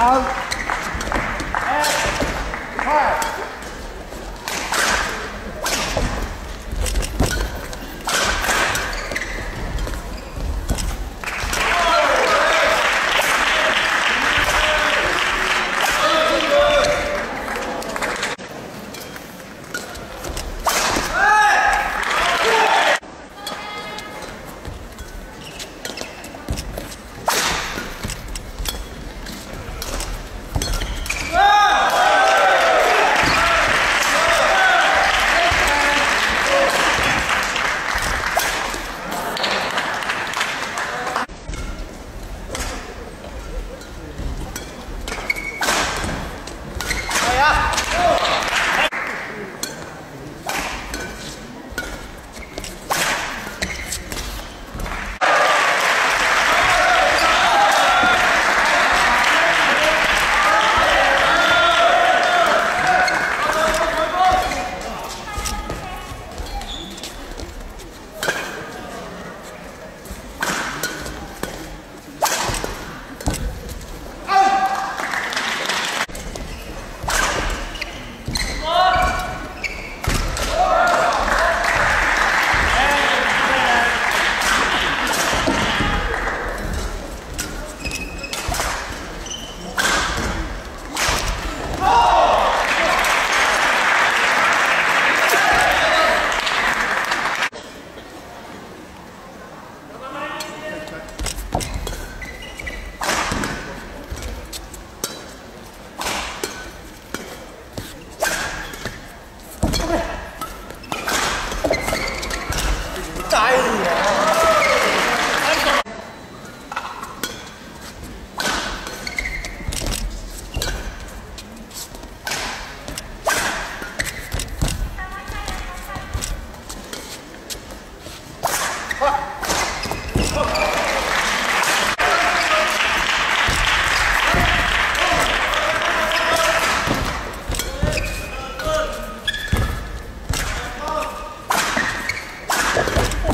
Out.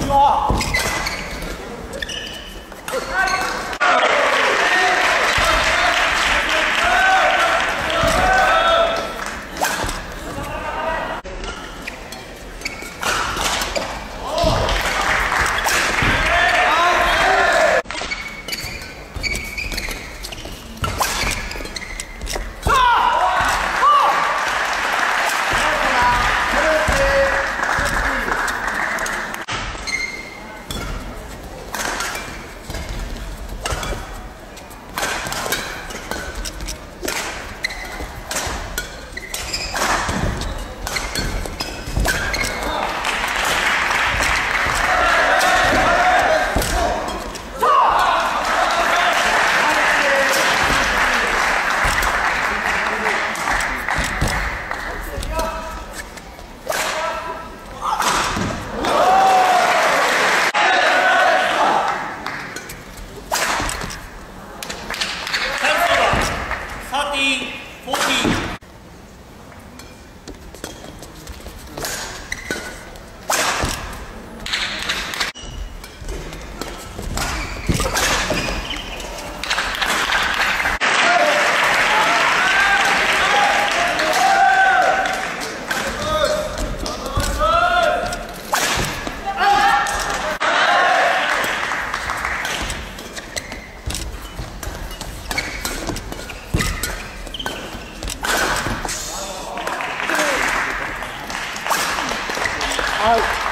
今 fire. 然